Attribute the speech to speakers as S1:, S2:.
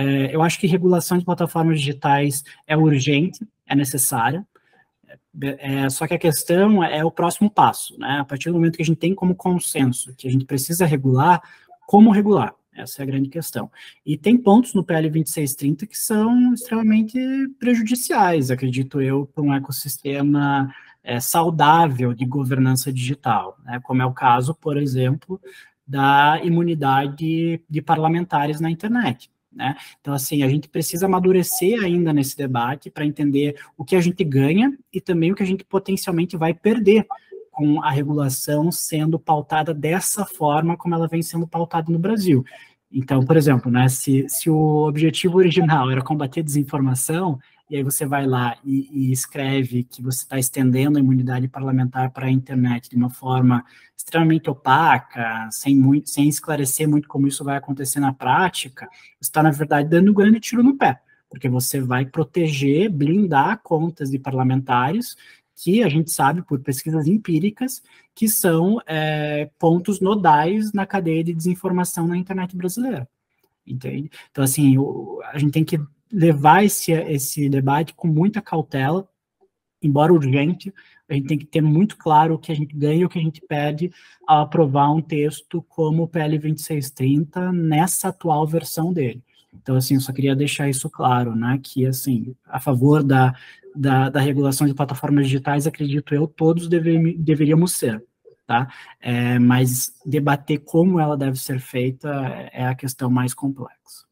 S1: É, eu acho que regulação de plataformas digitais é urgente, é necessária, é, só que a questão é o próximo passo, né? A partir do momento que a gente tem como consenso que a gente precisa regular, como regular? Essa é a grande questão. E tem pontos no PL 2630 que são extremamente prejudiciais, acredito eu, para um ecossistema é, saudável de governança digital, né? como é o caso, por exemplo, da imunidade de parlamentares na internet. Né? Então, assim, a gente precisa amadurecer ainda nesse debate para entender o que a gente ganha e também o que a gente potencialmente vai perder com a regulação sendo pautada dessa forma como ela vem sendo pautada no Brasil. Então, por exemplo, né, se, se o objetivo original era combater desinformação, e aí você vai lá e, e escreve que você está estendendo a imunidade parlamentar para a internet de uma forma extremamente opaca, sem, muito, sem esclarecer muito como isso vai acontecer na prática, está, na verdade, dando um grande tiro no pé, porque você vai proteger, blindar contas de parlamentares que a gente sabe por pesquisas empíricas que são é, pontos nodais na cadeia de desinformação na internet brasileira. Entende? Então, assim, o, a gente tem que levar esse, esse debate com muita cautela, embora urgente, a gente tem que ter muito claro o que a gente ganha e o que a gente perde ao aprovar um texto como o PL 2630 nessa atual versão dele. Então, assim, eu só queria deixar isso claro, né, que, assim, a favor da, da, da regulação de plataformas digitais, acredito eu, todos deve, deveríamos ser, tá? É, mas debater como ela deve ser feita é a questão mais complexa.